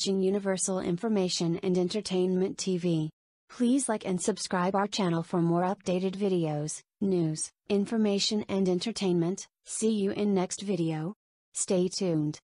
watching Universal Information and Entertainment TV. Please like and subscribe our channel for more updated videos, news, information and entertainment. See you in next video. Stay tuned.